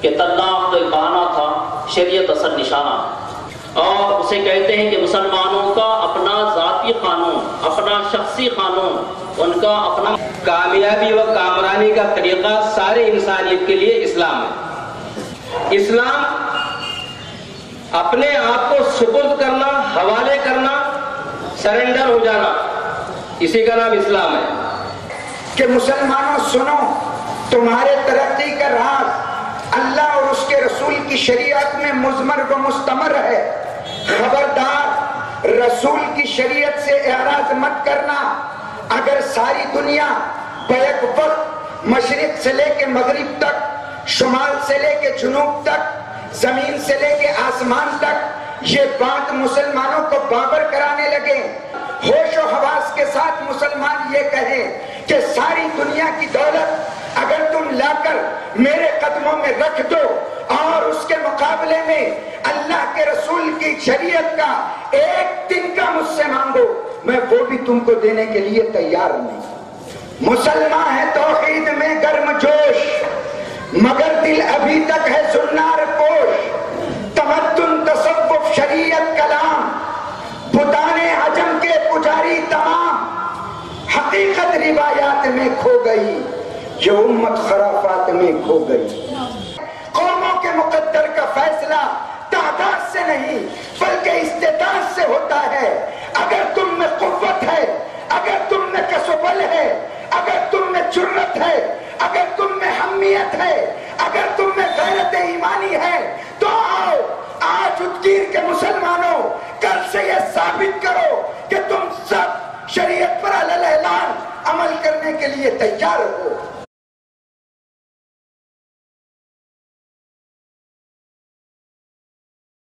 کہ طلاق تو ایک بہانہ تھا شریعت اثر نشانہ۔ اور اسے کہتے ہیں کہ مسلمانوں کا اپنا ذاتی قانون اپنا شخصی قانون ان کا اپنا کامیابی و کامرانی کا طریقہ سارے انسانیت کے لیے اسلام ہے۔ اسلام اپنے آپ کو سپرد کرنا حوالے کرنا سرنڈر ہو جانا اسی کا نام اسلام ہے۔ کہ مسلمانوں سنو تمہارے ترقی کا راز اللہ اور اس کے رسول کی شریعت میں مزمر و مستمر ہے۔ خبردار، رسول کی شریعت سے اعراض مت کرنا۔ اگر ساری دنیا بیک وقت مشرق سے لے کے مغرب تک، شمال سے لے کے جنوب تک، زمین سے لے کے آسمان تک یہ بات مسلمانوں کو بابر کرانے لگے۔ ہوش و حواس کے ساتھ مسلمان یہ کہیں کہ ساری دنیا کی دولت اگر تم لا کر میرے قدموں میں رکھ دو اور اس کے مقابلے میں اللہ کے رسول کی شریعت کا ایک دن کا مجھ سے مانگو، میں وہ بھی تم کو دینے کے لیے تیار نہیں۔ مسلمان ہے توحید میں گرم جوش، مگر دل ابھی تک ہے میں کھو گئی جو امت خرافات میں کھو گئی۔ قوموں کے مقدر کا فیصلہ تعداد سے نہیں، بلکہ استطاعت سے ہوتا ہے۔ اگر تم میں قوت ہے، اگر تم میں کسبل ہے، اگر تم میں جرت ہے، اگر تم میں حمیت ہے، اگر تم میں غیرت ایمانی ہے، تو آؤ، آج اتگیر کے مسلمانوں، کل سے یہ ثابت کرو کرنے کے لیے تیار ہو۔